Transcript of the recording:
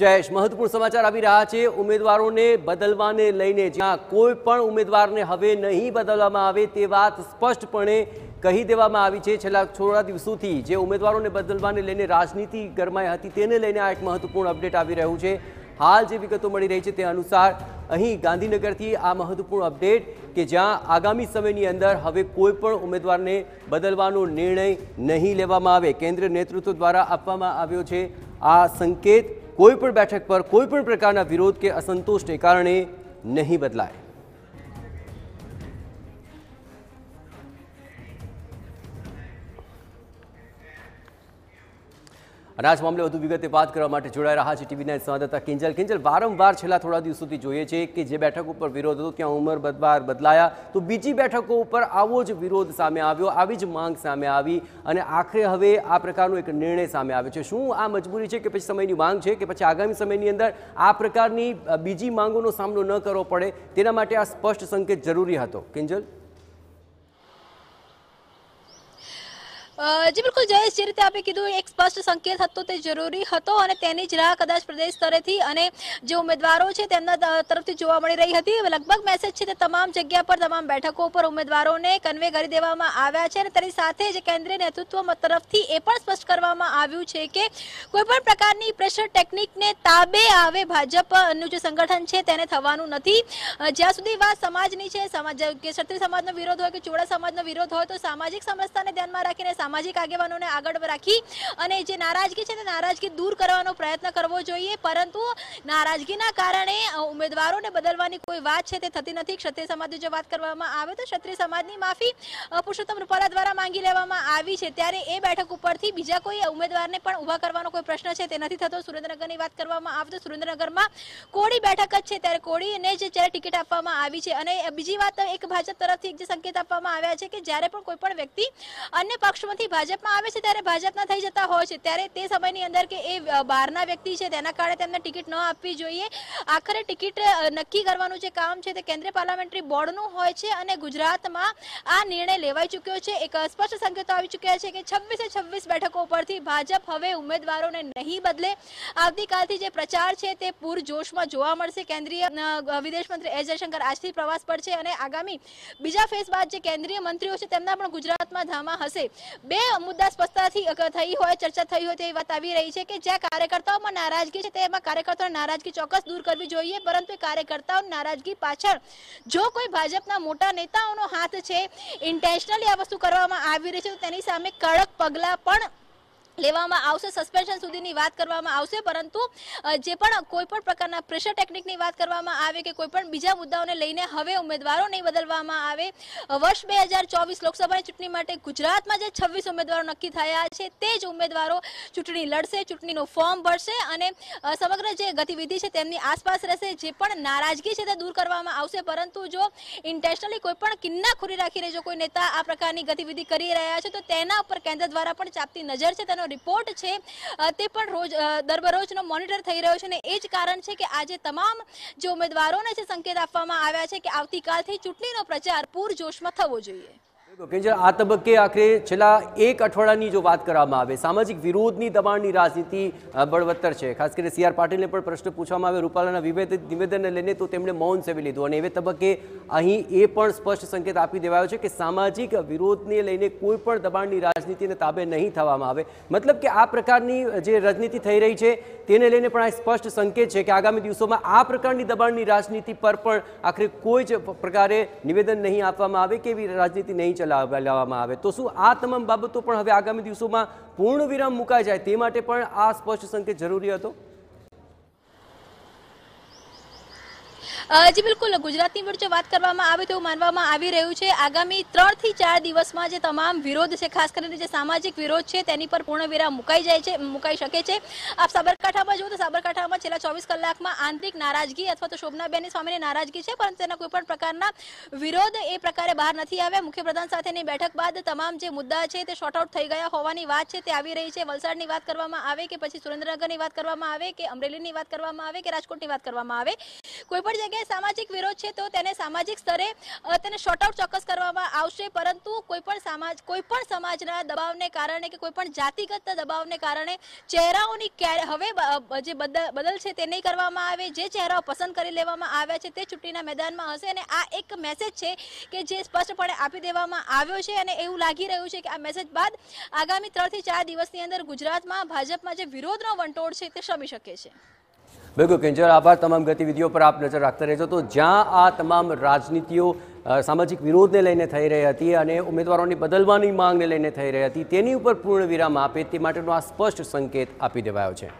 જયેશ, મહત્વપૂર્ણ સમાચાર આવી રહ્યા છે. ઉમેદવારોને બદલવાને લઈને જ્યાં કોઈ પણ ઉમેદવારને હવે નહીં બદલવામાં આવે તે વાત સ્પષ્ટપણે કહી દેવામાં આવી છે. છેલ્લા થોડા દિવસોથી જે ઉમેદવારોને બદલવાને લઈને રાજનીતિ ગરમાઈ હતી તેને લઈને આ એક મહત્વપૂર્ણ અપડેટ આવી રહ્યું છે. હાલ જે વિગતો મળી રહી છે તે અનુસાર અહીં ગાંધીનગરથી આ મહત્વપૂર્ણ અપડેટ કે જ્યાં આગામી સમયની અંદર હવે કોઈ પણ ઉમેદવારને બદલવાનો નિર્ણય નહીં લેવામાં આવે. કેન્દ્રીય નેતૃત્વ દ્વારા આપવામાં આવ્યો છે આ સંકેત. કોઈ પણ બેઠક પર કોઈ પણ પ્રકારના વિરોધ કે અસંતોષને કારણે નહીં બદલાય. અને આજ મામલે વધુ વિગતે વાત કરવા માટે જોડાઈ રહ્યા છે ટીવી નાઇન સંવાદદાતા કિંજલ. કિંજલ, વારંવાર છેલ્લા થોડા દિવસોથી જોઈએ છે કે જે બેઠક ઉપર વિરોધ હતો, ત્યાં ઉંમર બદબાર બદલાયા. તો બીજી બેઠકો ઉપર આવો જ વિરોધ સામે આવ્યો, આવી જ માંગ સામે આવી અને આખરે હવે આ પ્રકારનો એક નિર્ણય સામે આવ્યો છે. શું આ મજબૂરી છે કે પછી સમયની માંગ છે કે પછી આગામી સમયની અંદર આ પ્રકારની બીજી માંગોનો સામનો ન કરવો પડે? તેના માટે આ સ્પષ્ટ સંકેત જરૂરી હતો. કિંજલ? જી, બિલકુલ, જયેશ, જે રીતે આપે કીધું, એક સ્પષ્ટ સંકેત હતો તે જરૂરી હતો અને તેની જ રાહ કદાચ પ્રદેશ સ્તરેથી અને જે ઉમેદવારો છે તેમના તરફથી જોવા મળી રહી હતી. લગભગ મેસેજ છે તે તમામ જગ્યા પર, તમામ બેઠકો પર ઉમેદવારોને કન્વે કરી દેવામાં આવ્યા છે અને તેની સાથે જ કેન્દ્રીય નેતૃત્વ તરફથી એ પણ સ્પષ્ટ કરવામાં આવ્યું છે કે કોઈ પણ પ્રકારની પ્રેશર ટેકનિકને તાબે આવે ભાજપનું જે સંગઠન છે તેને થવાનું નથી. જ્યાં સુધી વાત સમાજની છે, સમાજ, કે ક્ષત્રિય સમાજનો વિરોધ હોય કે ચોડા સમાજનો વિરોધ હોય તો સામાજિક સમસ્યાને ધ્યાનમાં રાખીને સામાજિક આગેવાનોને આગળ રાખી અને જે નારાજગી છે તે નારાજગી દૂર કરવાનો પ્રયત્ન કરવો જોઈએ. પરંતુ નારાજગીના કારણે ઉમેદવારોને બદલવાની કોઈ વાત છે તે થતી નથી. ક્ષત્રિય સમાજની જો વાત કરવામાં આવે તો ક્ષત્રિય સમાજની માફી પુરુષોત્તમ રૂપાલા દ્વારા માંગી લેવામાં આવી છે. ત્યારે એ બેઠક ઉપરથી બીજા કોઈ ઉમેદવારને પણ ઊભા કરવાનો કોઈ પ્રશ્ન છે તે નથી થતો. સુરેન્દ્રનગરની વાત કરવામાં આવે તો સુરેન્દ્રનગરમાં કોળી બેઠક જ છે. ત્યારે કોળીને જ જ્યારે ટિકિટ આપવામાં આવી છે. અને બીજી વાત, એક ભાજપ તરફથી એક જે સંકેત આપવામાં આવ્યા છે કે જ્યારે પણ કોઈ પણ વ્યક્તિ અન્ય પક્ષમાંથી ભાજપમાં આવે છે ત્યારે ભાજપના થઈ જતા હોય છે. ત્યારે તે સમયની અંદર કે એ બહારના વ્યક્તિ છે તેના કારણે તેમને ટિકિટ ન આપવી જોઈએ. આખરે ટિકિટ નક્કી કરવાનું જે કામ છે તે કેન્દ્રીય પાર્લામેન્ટરી બોર્ડનું હોય છે અને ગુજરાતમાં આ નિર્ણય લેવાઈ ચૂક્યો છે. એક સ્પષ્ટ સંકેતો આવી ચૂક્યા છે કે છવ્વીસે છવ્વીસ બેઠકો પરથી ભાજપ હવે ઉમેદવારોને નહીં બદલે આવતીકાલથી જે પ્રચાર છે તે પૂરજોશમાં જોવા મળશે. કેન્દ્રીય વિદેશમંત્રી વિદેશ મંત્રી એસ જયશંકર આજથી પ્રવાસ પર છે અને આગામી બીજા ફેઝ બાદ જે કેન્દ્રીય મંત્રીઓ છે તેમના પણ ગુજરાતમાં ધામા હશે. બે મુદ્દા સ્પષ્ટતાથી થઈ હોય, ચર્ચા થઈ હોય તેવી વાત આવી રહી છે કે જ્યાં કાર્યકર્તાઓમાં નારાજગી છે તેમાં કાર્યકર્તાઓ નારાજગી ચોક્કસ દૂર કરવી જોઈએ, પરંતુ કાર્યકર્તાઓ નારાજગી પાછળ જો કોઈ ભાજપના મોટા નેતાઓનો હાથ છે ઇન્ટેન્શનલી આ વસ્તુ કરવામાં આવી રહી છે, તો તેની સામે કડક પગલાં પણ લેવામાં આવશે. સસ્પેન્શન સુધીની વાત કરવામાં આવશે, પરંતુ જે પણ કોઈ પણ પ્રકારના પ્રેશર ટેકનિકની વાત કરવામાં આવે કે કોઈ પણ બીજા મુદ્દાઓને લઈને હવે ઉમેદવારો નહીં બદલવામાં આવે વર્ષ બે હજાર ચોવીસ લોકસભાની ચૂંટણી માટે ગુજરાતમાં જે છવ્વીસ ઉમેદવારો નક્કી થયા છે, તે જ ઉમેદવારો ચૂંટણી લડશે, ચૂંટણીનું ફોર્મ ભરશે અને સમગ્ર જે ગતિવિધિ છે તેમની આસપાસ રહેશે, જે પણ નારાજગી છે તે દૂર કરવામાં આવશે. પરંતુ જો ઇન્ટેન્શનલી કોઈ પણ કિન્નાખોરી રાખીને જો કોઈ નેતા આ પ્રકારની ગતિવિધિ કરી રહ્યા છે, તો તેના ઉપર કેન્દ્ર દ્વારા પણ ચાપતી નજર છે. તેનો રિપોર્ટ છે તે પણ રોજ દરબરોજનો મોનિટર થઈ રહ્યો છે અને એ જ કારણ છે કે આજે તમામ જે ઉમેદવારોને જે સંકેત આપવામાં આવ્યા છે કે આવતીકાલથી ચૂંટણીનો પ્રચાર પૂરજોશમાં થવો જોઈએ. કેજલ આ તબક્કે આખરે છેલ્લા એક અઠવાડિયાની જો વાત કરવામાં આવે, સામાજિક વિરોધની દબાણની રાજનીતિ બળવત્તર છે. ખાસ કરીને સી આર પાટીલને પણ પ્રશ્ન પૂછવામાં આવે રૂપાલાના નિવેદનને લઈને તો તેમણે મૌન સેવી લીધું. અને એ તબક્કે અહીં એ પણ સ્પષ્ટ સંકેત આપી દેવાયો છે કે સામાજિક વિરોધને લઈને કોઈ પણ દબાણની રાજનીતિને તાબે નહીં થવામાં આવે. મતલબ કે આ પ્રકારની જે રાજનીતિ થઈ રહી છે, તેને લઈને પણ આ સ્પષ્ટ સંકેત છે કે આગામી દિવસોમાં આ પ્રકારની દબાણની રાજનીતિ પર પણ આખરે કોઈ જ પ્રકારે નિવેદન નહીં આપવામાં આવે કે એવી રાજનીતિ નહીં ચલાવવામાં આવે. તો શું આ તમામ બાબતો પણ હવે આગામી દિવસોમાં પૂર્ણ વિરામ મુકાઈ જાય તે માટે પણ આ સ્પષ્ટ સંકેત જરૂરી હતો? જી બિલકુલ. ગુજરાતની પર વાત કરવામાં આવે તો માનવામાં આવી રહ્યું છે. આગામી ત્રણથી ચાર દિવસમાં જે તમામ વિરોધ છે, ખાસ કરીને જે સામાજિક વિરોધ છે, તેની પર પૂર્ણ વિરામ મુકાઈ જાય છે, મુકાઈ શકે છે. આપ સાબરકાંઠામાં જુઓ તો સાબરકાંઠામાં છેલ્લા ચોવીસ કલાકમાં આંતરિક નારાજગી અથવા તો શોભનાબેનની સામેની નારાજગી છે, પરંતુ તેના કોઈ પણ પ્રકારના વિરોધ એ પ્રકારે બહાર નથી આવ્યા. મુખ્યપ્રધાન સાથેની બેઠક બાદ તમામ જે મુદ્દા છે તે શોર્ટ આઉટ થઈ ગયા હોવાની વાત છે. તે આવી રહી છે. વલસાડની વાત કરવામાં આવે કે પછી સુરેન્દ્રનગરની વાત કરવામાં આવે કે અમરેલીની વાત કરવામાં આવે કે રાજકોટની વાત કરવામાં આવે? કોઈ પણ જગ્યાએ કે સામાજિક વિરોધ છે તો તેને સામાજિક સ્તરે તેને શોર્ટ આઉટ ચોક્કસ કરવામાં આવશે. પરંતુ કોઈ પણ સમાજ કોઈ પણ સમાજના દબાવને કારણે કે કોઈ પણ જાતિગત દબાવને કારણે ચહેરાઓની હવે જે બદલ છે તે નહીં કરવામાં આવે. જે ચહેરાઓ પસંદ કરી લેવામાં આવ્યા છે તે ચૂંટણીના મેદાનમાં હશે. અને આ એક મેસેજ છે કે જે સ્પષ્ટપણે આપી દેવામાં આવ્યો છે અને એવું લાગી રહ્યું છે કે આ મેસેજ બાદ આગામી ત્રણથી ચાર દિવસની અંદર ગુજરાતમાં ભાજપમાં જે વિરોધનો વંટોળ છે તે શમી શકે છે. બિલકુલ કિંજલ આભાર તમામ ગતિવિધિઓ પર આપ નજર રાખતા રહેજો. તો જ્યાં આ તમામ રાજનીતિઓ સામાજિક વિરોધને લઈને થઈ રહી હતી અને ઉમેદવારોની બદલવાની માંગને લઈને થઈ રહી હતી, તેની ઉપર પૂર્ણ વિરામ આપે તે માટેનો આ સ્પષ્ટ સંકેત આપી દેવાયો છે.